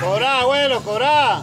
Corá, abuelo, corá.